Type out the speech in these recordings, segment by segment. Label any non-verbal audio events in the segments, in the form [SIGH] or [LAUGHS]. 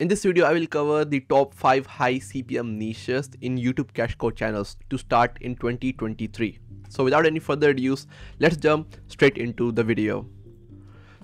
In this video, I will cover the top 5 high CPM niches in YouTube Cash Cow channels to start in 2023. So without any further ado, let's jump straight into the video.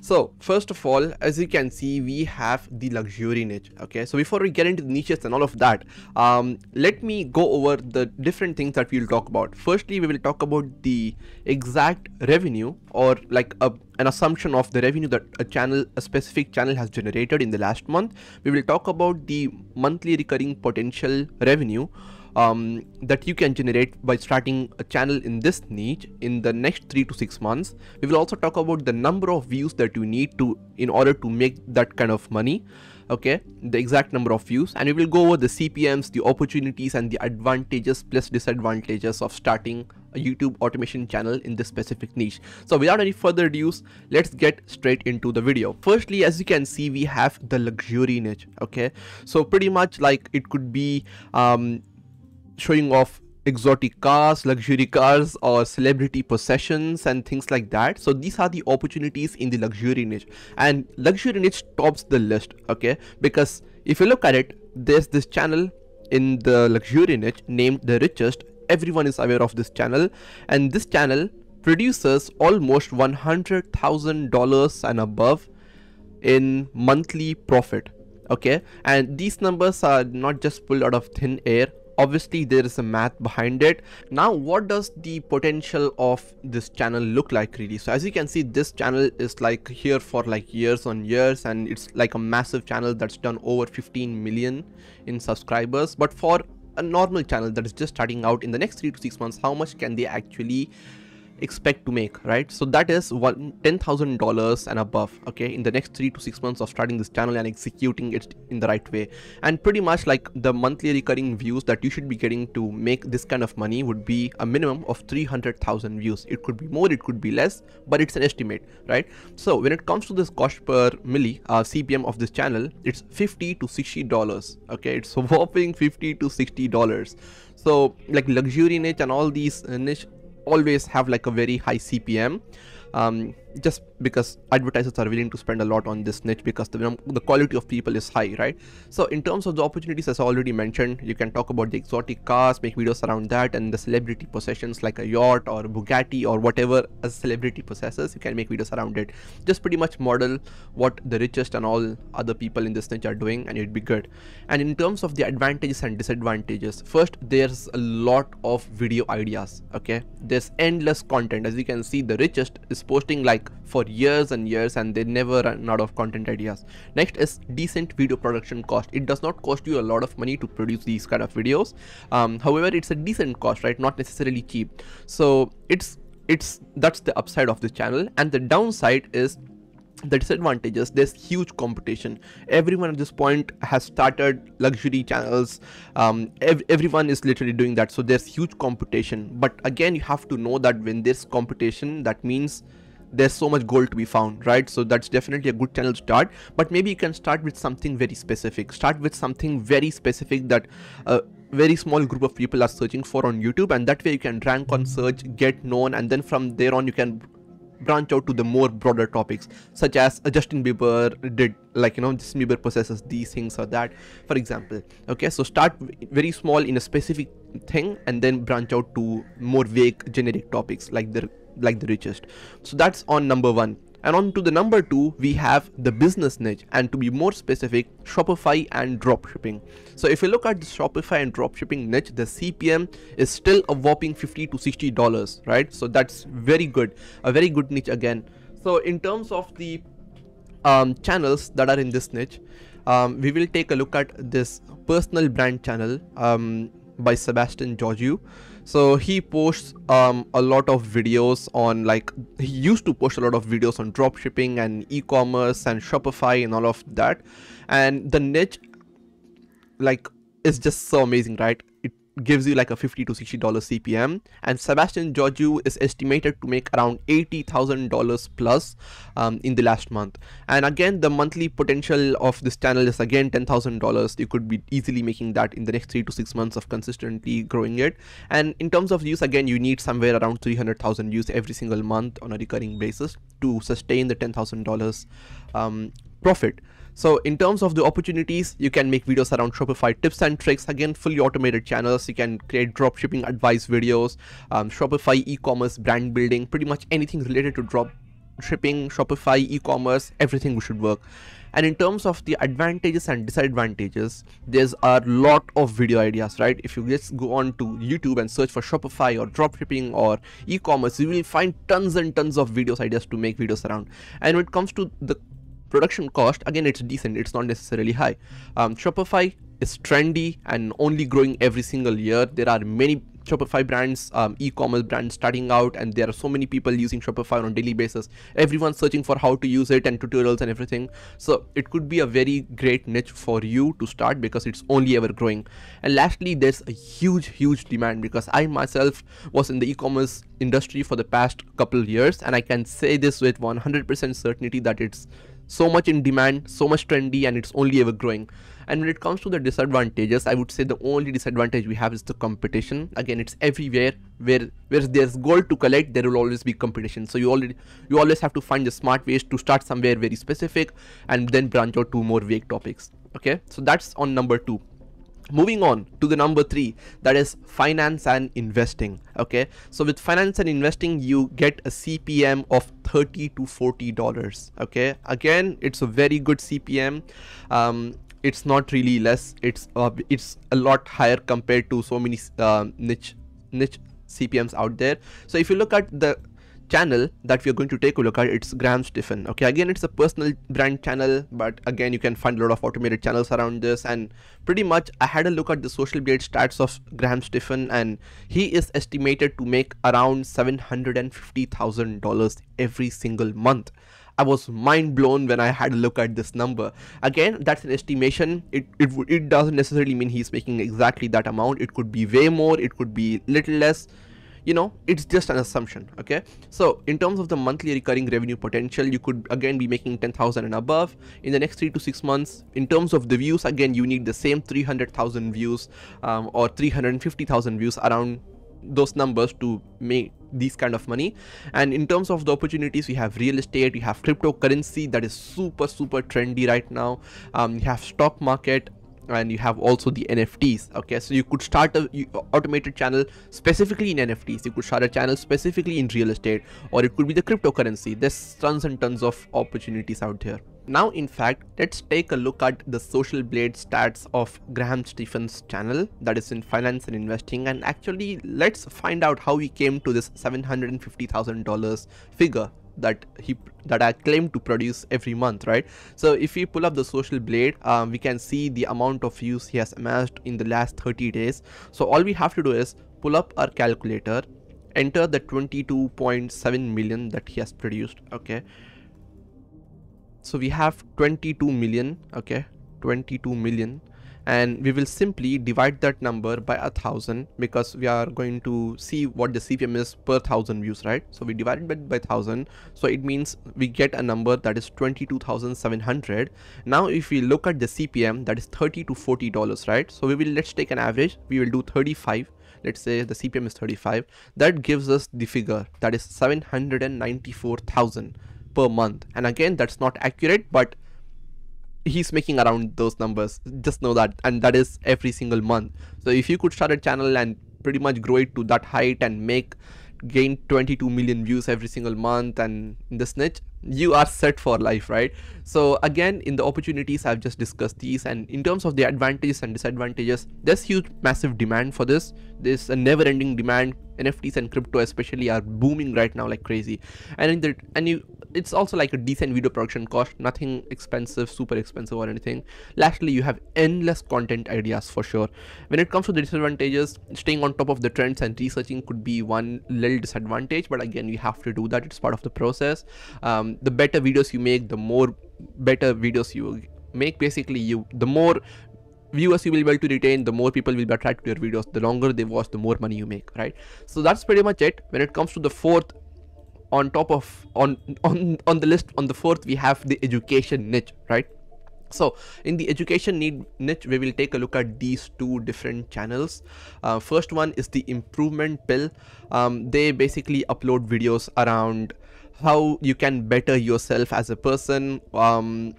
So first of all, as you can see, we have the luxury niche. Okay, so before we get into the niches and all of that, um, let me go over the different things that we'll talk about. Firstly, we will talk about the exact revenue or like a, an assumption of the revenue that a channel, a specific channel has generated in the last month. We will talk about the monthly recurring potential revenue um, that you can generate by starting a channel in this niche in the next three to six months. We will also talk about the number of views that you need to in order to make that kind of money. Okay, the exact number of views, and we will go over the CPMs, the opportunities, and the advantages plus disadvantages of starting a YouTube automation channel in this specific niche. So without any further ado, let's get straight into the video. Firstly, as you can see, we have the luxury niche. Okay, so pretty much like it could be um, showing off exotic cars, luxury cars, or celebrity possessions and things like that. So these are the opportunities in the luxury niche, and luxury niche tops the list. Okay, because if you look at it, there's this channel in the luxury niche named the richest. Everyone is aware of this channel, and this channel produces almost $100,000 and above in monthly profit okay and these numbers are not just pulled out of thin air obviously there is a math behind it. Now what does the potential of this channel look like really? So as you can see this channel is like here for like years on years and it's like a massive channel that's done over 15 million in subscribers. But for a normal channel that is just starting out in the next three to six months how much can they actually expect to make right? So that is one ten thousand dollars and above okay in the next three to six months of starting this channel and executing it in the right way. And pretty much like the monthly recurring views that you should be getting to make this kind of money would be a minimum of 300,000 views. It could be more it could be less but it's an estimate right? So when it comes to this cost per mille uh, cpm of this channel it's 50 to 60 dollars okay? It's [LAUGHS] whopping 50 to 60 dollars. So like luxury niche and all these niche always have like a very high CPM um, just because advertisers are willing to spend a lot on this niche because the, the quality of people is high, right? So in terms of the opportunities, as I already mentioned, you can talk about the exotic cars, make videos around that, and the celebrity possessions like a yacht or Bugatti or whatever a celebrity possesses, you can make videos around it. Just pretty much model what the richest and all other people in this niche are doing, and it'd be good. And in terms of the advantages and disadvantages, first there's a lot of video ideas. Okay, there's endless content. As you can see, the richest is posting like like for years and years and they never run out of content ideas. Next is decent video production cost. It does not cost you a lot of money to produce these kind of videos. Um, however it's a decent cost right? Not necessarily cheap. So it's it's that's the upside of the channel. And the downside is the disadvantages. There's huge competition. Everyone at this point has started luxury channels. Um, ev everyone is literally doing that. So there's huge competition. But again you have to know that when there's competition that means there's so much gold to be found right? So that's definitely a good channel to start. But maybe you can start with something very specific. Start with something very specific that a very small group of people are searching for on youtube and that way you can rank on search get known and then from there on you can branch out to the more broader topics such as uh, Justin Bieber did like you know Justin Bieber possesses these things or that for example. Okay so start very small in a specific thing and then branch out to more vague generic topics like the like the richest. So that's on number one and on to the number two, we have the business niche and to be more specific, Shopify and dropshipping. So if you look at the Shopify and dropshipping niche, the CPM is still a whopping 50 to 60 dollars, right? So that's very good, a very good niche again. So in terms of the um, channels that are in this niche, um, we will take a look at this personal brand channel um, by Sebastian Georgiou so he posts um, a lot of videos on like he used to post a lot of videos on drop shipping and e-commerce and shopify and all of that. And the niche like is just so amazing right gives you like a 50 to 60 dollar cpm and sebastian georgiou is estimated to make around 80 thousand dollars plus um, in the last month. And again the monthly potential of this channel is again ten thousand dollars. You could be easily making that in the next three to six months of consistently growing it. And in terms of views again you need somewhere around 300,000 views every single month on a recurring basis to sustain the ten thousand um, dollars profit So in terms of the opportunities, you can make videos around Shopify tips and tricks. Again, fully automated channels. You can create dropshipping advice videos, um, Shopify e-commerce brand building, pretty much anything related to drop shipping, Shopify, e-commerce, everything should work. And in terms of the advantages and disadvantages, there's a lot of video ideas, right? If you just go on to YouTube and search for Shopify or dropshipping or e-commerce, you will find tons and tons of videos ideas to make videos around. And when it comes to the production cost again it's decent it's not necessarily high um, shopify is trendy and only growing every single year there are many Shopify brands, um, e-commerce brands starting out, and there are so many people using Shopify on a daily basis. Everyone's searching for how to use it and tutorials and everything. So it could be a very great niche for you to start because it's only ever growing. And lastly, there's a huge, huge demand because I myself was in the e-commerce industry for the past couple years, and I can say this with 100% certainty that it's so much in demand, so much trendy, and it's only ever growing. And when it comes to the disadvantages, I would say the only disadvantage we have is the competition. Again, it's everywhere where where there's gold to collect, there will always be competition. So you already you always have to find the smart ways to start somewhere very specific and then branch out to more vague topics. Okay, so that's on number two moving on to the number three that is finance and investing okay? So with finance and investing you get a cpm of 30 to 40 dollars okay? Again it's a very good cpm um, it's not really less. It's uh, it's a lot higher compared to so many uh, niche niche cpms out there. So if you look at the channel that we are going to take a look at it's Graham Stephan okay again it's a personal brand channel but again you can find a lot of automated channels around this and pretty much I had a look at the social blade stats of Graham Stephan and he is estimated to make around $750,000 every single month I was mind blown when I had a look at this number. Again, that's an estimation. It, it, it doesn't necessarily mean he's making exactly that amount. It could be way more, it could be little less you know it's just an assumption okay? So in terms of the monthly recurring revenue potential you could again be making 10000 and above. In the next three to six months in terms of the views again you need the same 300000 views um, or 350000 views around those numbers to make these kind of money. And in terms of the opportunities we have real estate we have cryptocurrency that is super super trendy right now. Um, you have stock market and you have also the nfts okay? So you could start a automated channel specifically in nfts you could start a channel specifically in real estate or it could be the cryptocurrency. There's tons and tons of opportunities out there now in fact let's take a look at the social blade stats of graham stephan's channel that is in finance and investing and actually let's find out how he came to this $750,000 figure that he that I claim to produce every month, right? So if we pull up the social blade, um, we can see the amount of views he has amassed in the last 30 days. So all we have to do is pull up our calculator, enter the 22.7 million that he has produced, okay? So we have 22 million, okay? 22 million and we will simply divide that number by a thousand because we are going to see what the CPM is per thousand views right? So we divide it by thousand. So it means we get a number that is 22,700 now if we look at the CPM that is 30 to 40 dollars right? So we will let's take an average. We will do 35 let's say the CPM is 35 that gives us the figure that is 794,000 per month. And again that's not accurate but he's making around those numbers. Just know that and that is every single month. So if you could start a channel and pretty much grow it to that height and make gain 22 million views every single month and in this niche you are set for life right? So again in the opportunities i've just discussed these and in terms of the advantages and disadvantages there's huge massive demand for this. There's a never ending demand nfts and crypto especially are booming right now like crazy. And the and you it's also like a decent video production cost nothing expensive super expensive or anything. Lastly you have endless content ideas for sure. When it comes to the disadvantages staying on top of the trends and researching could be one little disadvantage but again you have to do that. It's part of the process. Um, the better videos you make the more better videos you make. Basically you the more viewers you will be able to retain the more people will be attracted to your videos. The longer they watch the more money you make right? So that's pretty much it. When it comes to the fourth on top of on on on the list on the fourth we have the education niche right? So in the education need niche we will take a look at these two different channels. Uh, first one is the improvement pill. Um, they basically upload videos around how you can better yourself as a person. Um,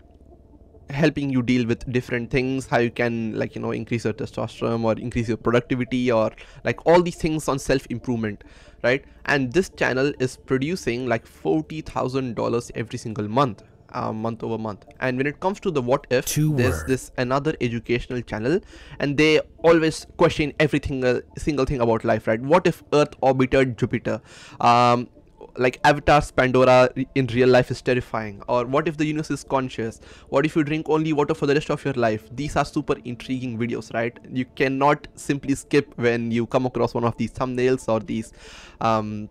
helping you deal with different things how you can like you know increase your testosterone or increase your productivity or like all these things on self improvement right? And this channel is producing like $40,000 every single month uh, month over month. And when it comes to the what if Two there's words. this another educational channel and they always question everything uh, single thing about life right? What if earth orbited jupiter? Um like avatar's pandora in real life is terrifying. Or what if the universe is conscious? What if you drink only water for the rest of your life? These are super intriguing videos right? You cannot simply skip when you come across one of these thumbnails or these um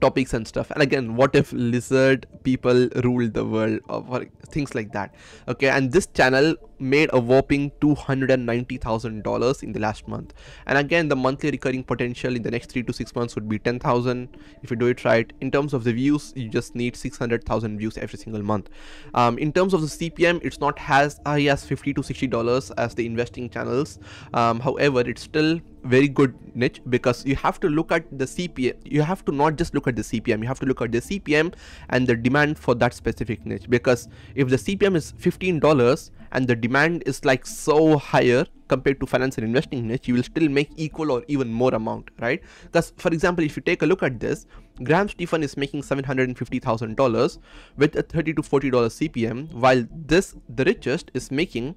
topics and stuff. And again what if lizard people ruled the world or or things like that? Okay and this channel made a whopping $290,000 in the last month. And again the monthly recurring potential in the next 3 to 6 months would be 10,000 if you do it right in terms of the views you just need 600,000 views every single month. Um, in terms of the CPM it's not as high as 50 to 60 dollars as the investing channels. Um, however it's still very good niche because you have to look at the CPM you have to not just look at the CPM you have to look at the CPM and the demand for that specific niche. Because if the CPM is $15 and the demand is like so higher compared to finance and investing niche you will still make equal or even more amount right? Because for example if you take a look at this Graham Stephan is making $750,000 with a 30 to $40 CPM while this the richest is making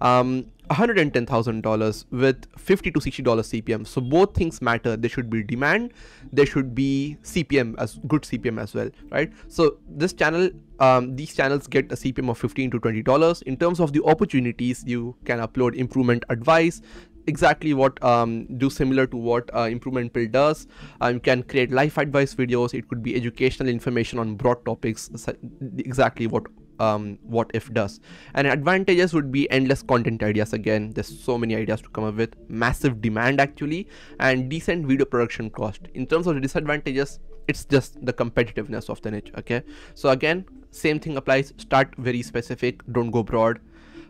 um, $110,000 with 50 to $60 CPM so both things matter. There should be demand there should be CPM as good CPM as well right? So this channel um, these channels get a CPM of 15 to 20 dollars. In terms of the opportunities you can upload improvement advice exactly what um, do similar to what uh, improvement pill does. Um, you can create life advice videos. It could be educational information on broad topics exactly what um, what if does. And advantages would be endless content ideas again. There's so many ideas to come up with. Massive demand actually and decent video production cost. In terms of the disadvantages it's just the competitiveness of the niche okay? So again same thing applies. Start very specific. Don't go broad.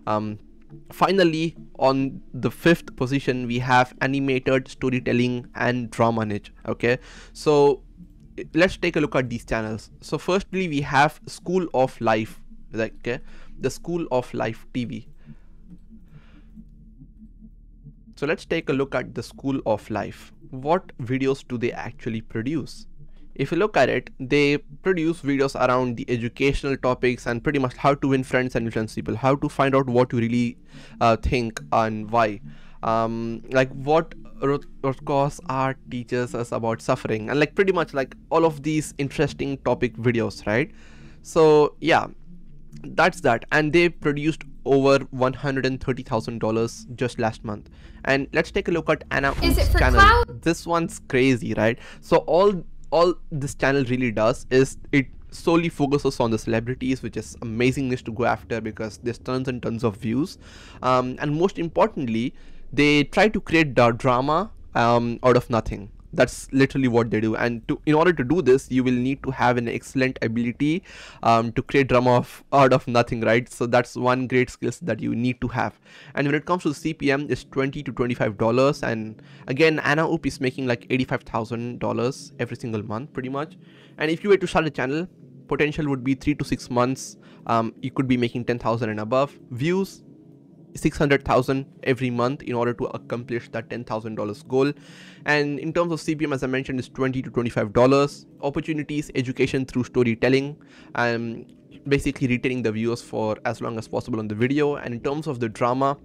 Um, finally on the fifth position we have animated storytelling and drama niche okay? So let's take a look at these channels. So firstly we have school of life okay? The school of life tv so let's take a look at the school of life. What videos do they actually produce if you look at it they produce videos around the educational topics and pretty much how to win friends and influence people how to find out what you really uh, think and why. Um, like what root cause art teaches us about suffering and like pretty much like all of these interesting topic videos right? So yeah that's that. And they produced over $130,000 just last month. And let's take a look at Anna Is it for channel. clout? this one's crazy right? So all all this channel really does is it solely focuses on the celebrities which is amazing amazingness to go after because there's tons and tons of views. Um, and most importantly they try to create drama um, out of nothing that's literally what they do. And to in order to do this you will need to have an excellent ability um, to create drama of, out of nothing right? So that's one great skill that you need to have. And when it comes to cpm it's 20 to 25 dollars. And again anna oop is making like 85 thousand dollars every single month pretty much. And if you were to start a channel potential would be three to six months um, you could be making 10000 and above views 600,000 every month in order to accomplish that $10,000 goal. And in terms of CPM, as I mentioned, is 20 to $25. Opportunities, education through storytelling, um, basically retaining the viewers for as long as possible on the video. And in terms of the drama,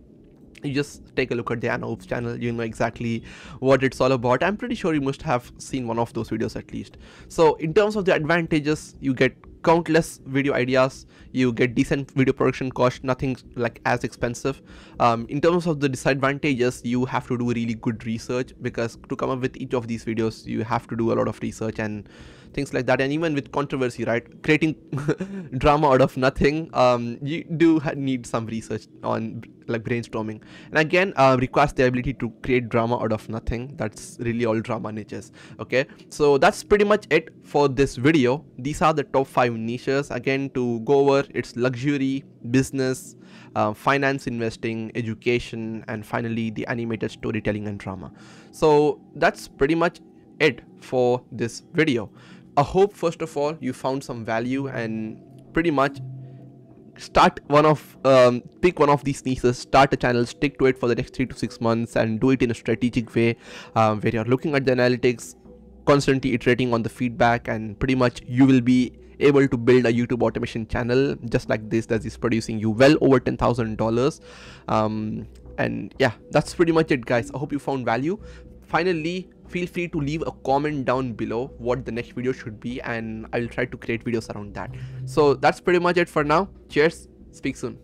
you just take a look at the Anna Oops channel, you know exactly what it's all about. I'm pretty sure you must have seen one of those videos at least. So, in terms of the advantages, you get countless video ideas, you get decent video production cost, nothing like as expensive. Um, in terms of the disadvantages, you have to do really good research because to come up with each of these videos, you have to do a lot of research and things like that. And even with controversy right creating [LAUGHS] drama out of nothing um, you do need some research on like brainstorming. And again uh, requires the ability to create drama out of nothing. That's really all drama niches okay? So that's pretty much it for this video. These are the top five niches. Again to go over it's luxury business uh, finance investing education and finally the animated storytelling and drama. So that's pretty much it for this video i hope first of all you found some value and pretty much start one of um, pick one of these niches start a channel stick to it for the next three to six months and do it in a strategic way um, where you're looking at the analytics constantly iterating on the feedback and pretty much you will be able to build a youtube automation channel just like this that is producing you well over ten thousand um, dollars and yeah that's pretty much it guys. I hope you found value. Finally feel free to leave a comment down below what the next video should be and i'll try to create videos around that. So that's pretty much it for now. Cheers. Speak soon